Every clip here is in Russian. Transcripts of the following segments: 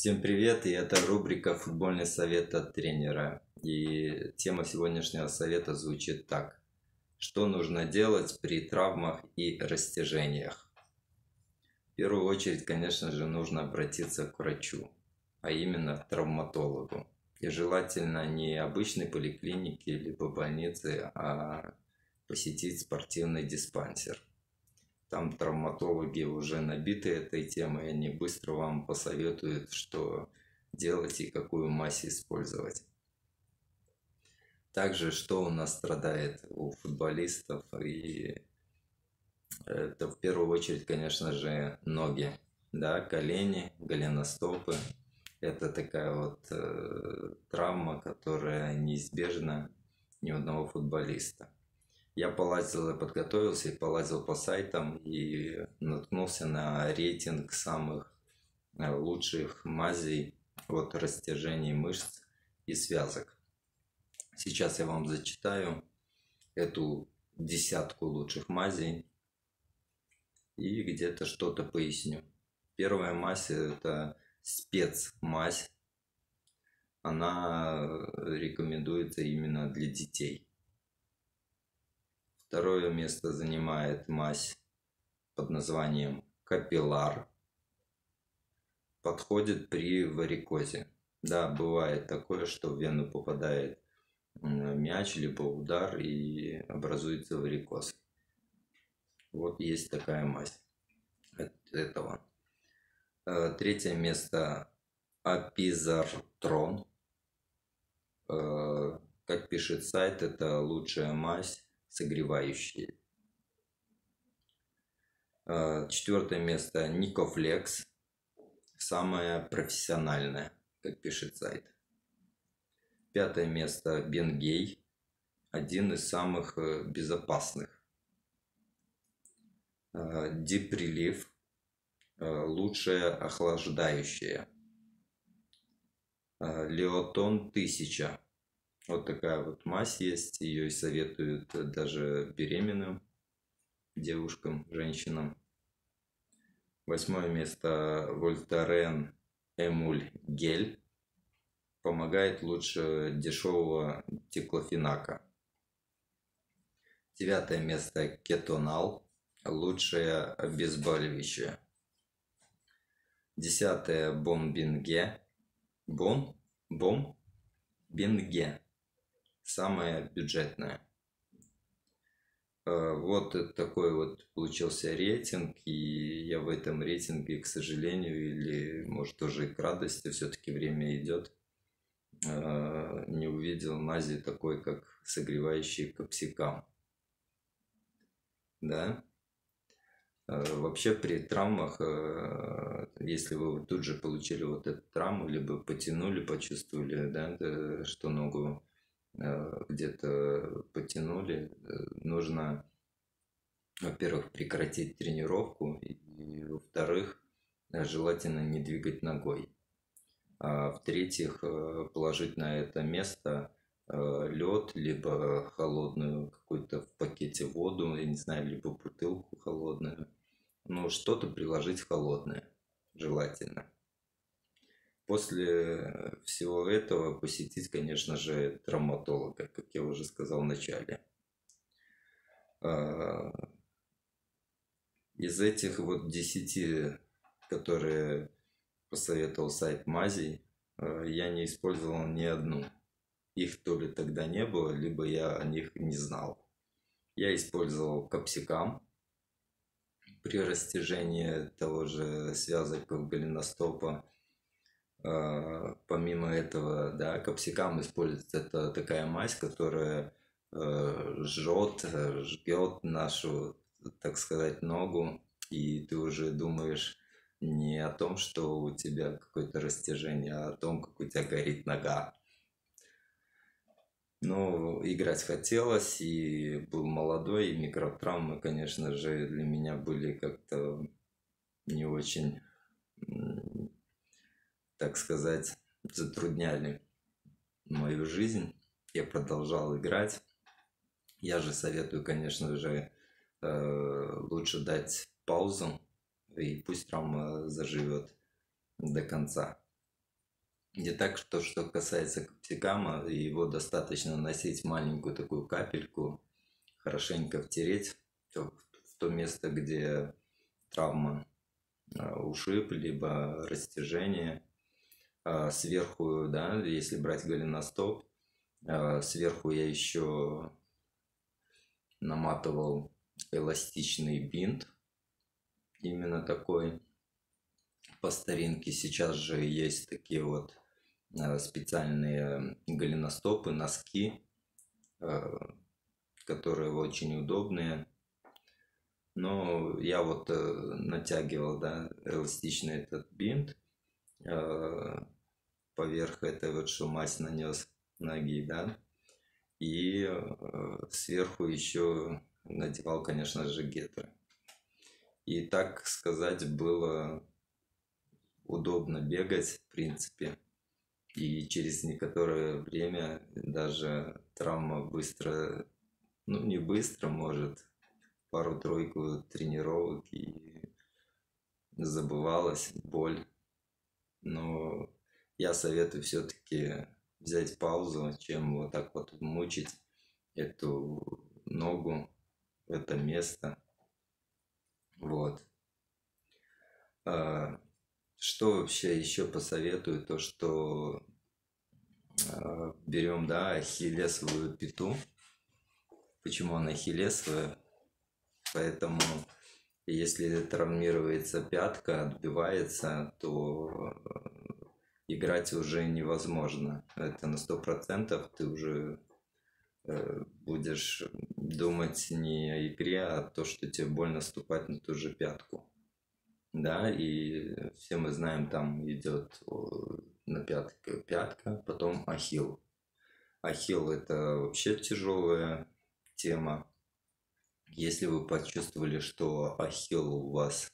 Всем привет, и это рубрика «Футбольный совет от тренера». И тема сегодняшнего совета звучит так. Что нужно делать при травмах и растяжениях? В первую очередь, конечно же, нужно обратиться к врачу, а именно к травматологу. И желательно не обычной поликлинике либо больнице, а посетить спортивный диспансер – там травматологи уже набиты этой темой, они быстро вам посоветуют, что делать и какую мазь использовать. Также, что у нас страдает у футболистов, и это в первую очередь, конечно же, ноги, да, колени, голеностопы. Это такая вот э, травма, которая неизбежна ни у одного футболиста я полазил подготовился, и полазил по сайтам, и наткнулся на рейтинг самых э, лучших мазей от растяжений мышц и связок. Сейчас я вам зачитаю эту десятку лучших мазей и где-то что-то поясню. Первая мазь это спецмазь. Она рекомендуется именно для детей. Второе место занимает мазь под названием капилляр. Подходит при варикозе. Да, бывает такое, что в вену попадает мяч, либо удар и образуется варикоз. Вот есть такая мазь от этого. Э, третье место апизартрон. Э, как пишет сайт, это лучшая мазь согревающие. А, четвертое место Никофлекс. Самое профессиональное, как пишет сайт. Пятое место Бенгей. Один из самых э, безопасных. Деприлив. А, лучшее охлаждающее. Леотон 1000 вот такая вот мазь есть, ее советуют даже беременным девушкам, женщинам. Восьмое место Вольтарен Эмуль Гель. Помогает лучше дешевого теклофенака. Девятое место Кетонал. Лучшее обезболивающее. Десятое Бомбинге. Бон? Бом? Бенге самая бюджетная. Э, вот такой вот получился рейтинг, и я в этом рейтинге, к сожалению, или может тоже и к радости, все-таки время идет, э, не увидел мази такой, как согревающий капсикам. Да? Э, вообще при травмах, если вы тут же получили вот эту травму, либо потянули, почувствовали, да, что ногу где-то потянули, э, нужно, во-первых, прекратить тренировку, и, во-вторых, э, желательно не двигать ногой. А в-третьих, положить на это место лед, либо холодную какую-то в пакете воду, я не знаю, либо бутылку холодную. Ну, что-то приложить холодное, желательно. После всего этого посетить, конечно же, травматолога, как я уже сказал в начале. А, из этих вот десяти, которые посоветовал сайт Мази, а, я не использовал ни одну. Их то ли тогда не было, либо я о них не знал. Я использовал капсикам при растяжении того же связок голеностопа помимо этого, да, капсикам используется это такая мазь, которая э, жжет, жгет нашу, так сказать, ногу, и ты уже думаешь не о том, что у тебя какое-то растяжение, а о том, как у тебя горит нога. Но играть хотелось, и был молодой, и микротравмы, конечно же, для меня были как-то не очень так сказать, затрудняли мою жизнь. Я продолжал играть. Я же советую, конечно же, э, лучше дать паузу, и пусть травма заживет до конца. Не так, что что касается капсикама, его достаточно носить маленькую такую капельку, хорошенько втереть в то место, где травма, а, ушиб, либо растяжение. А, сверху, да, если брать голеностоп, а, сверху я еще наматывал эластичный бинт, именно такой по старинке. Сейчас же есть такие вот Э, специальные голеностопы, носки, которые очень удобные. Но я вот э, натягивал, да, эластичный этот бинт, поверх этой вот шумась нанес ноги, да, и сверху еще надевал, конечно же, гетры. И так сказать, было удобно бегать, в принципе. И через некоторое время даже травма быстро, ну не быстро, может, пару-тройку тренировок и забывалась боль. Но я советую все-таки взять паузу, чем вот так вот мучить эту ногу, это место. Вот. А, что вообще еще посоветую? То, что э, берем, да, ахиллесовую пяту. Почему она ахиллесовая? Поэтому если травмируется пятка, отбивается, то играть уже невозможно. Это на сто процентов ты уже э, будешь думать не о игре, а то, что тебе больно ступать на ту же пятку да, и все мы знаем, там идет на пятка, пятка, потом ахилл. Ахилл это вообще тяжелая тема. Если вы почувствовали, что ахилл у вас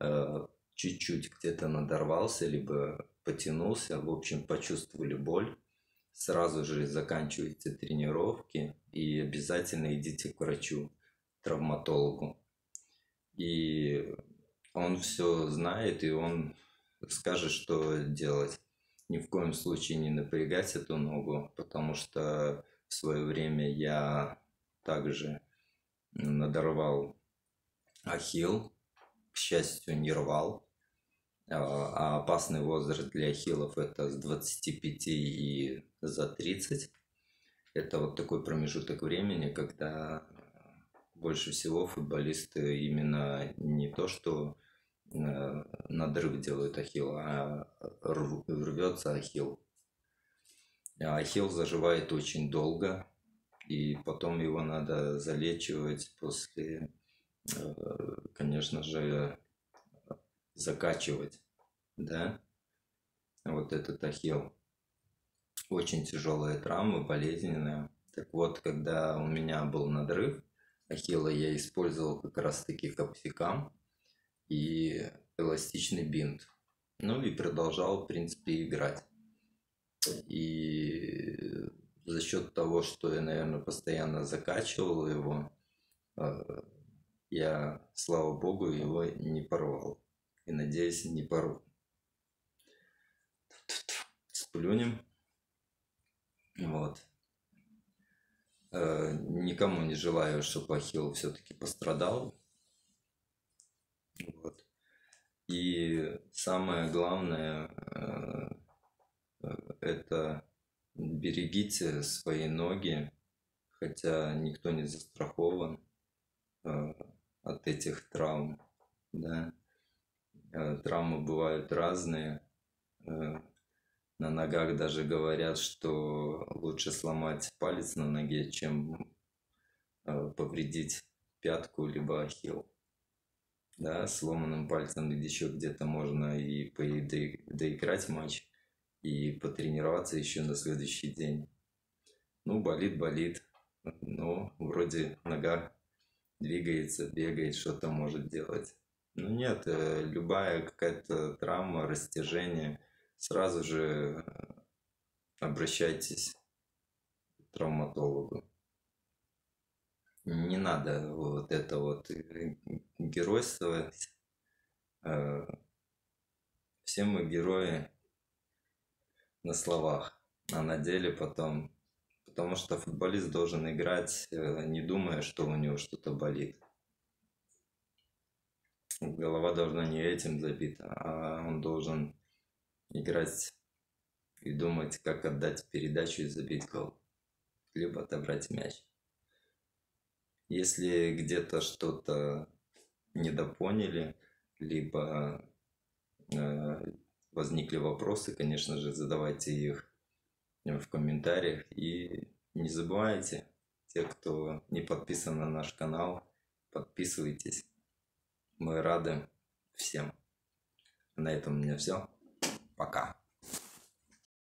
э, чуть-чуть где-то надорвался, либо потянулся, в общем, почувствовали боль, сразу же заканчивайте тренировки и обязательно идите к врачу, травматологу. И он все знает, и он скажет, что делать. Ни в коем случае не напрягать эту ногу, потому что в свое время я также надорвал ахилл, к счастью, не рвал. А, а опасный возраст для ахиллов это с 25 и за 30. Это вот такой промежуток времени, когда больше всего футболисты именно не то, что Э, надрыв делают ахилл, а рвется ахилл. А ахилл заживает очень долго, и потом его надо залечивать после, э, конечно же, закачивать, да, вот этот ахилл. Очень тяжелая травма, болезненная. Так вот, когда у меня был надрыв ахилла, я использовал как раз таки капсикам, и эластичный бинт. Ну и продолжал, в принципе, играть. И за счет того, что я, наверное, постоянно закачивал его, э, я, слава богу, его не порвал. И надеюсь, не порву. Сплюнем. Вот. Э, никому не желаю, чтобы Ахилл все-таки пострадал. Вот. И самое главное, э, это берегите свои ноги, хотя никто не застрахован э, от этих травм. Да? Травмы бывают разные. На ногах даже говорят, что лучше сломать палец на ноге, чем повредить пятку либо ахилл да, сломанным пальцем еще где-то можно и доиграть матч, и потренироваться еще на следующий день. Ну, болит, болит, но вроде нога двигается, бегает, что-то может делать. Ну нет, э, любая какая-то травма, растяжение, сразу же обращайтесь к травматологу не надо вот это вот э, геройствовать. Э, все мы герои на словах, а на деле потом. Потому что футболист должен играть, э, не думая, что у него что-то болит. Голова должна не этим забита, а он должен играть и думать, как отдать передачу и забить гол. Либо отобрать мяч. Если где-то что-то недопоняли, либо э, возникли вопросы, конечно же, задавайте их в комментариях. И не забывайте, те, кто не подписан на наш канал, подписывайтесь. Мы рады всем. На этом у меня все. Пока.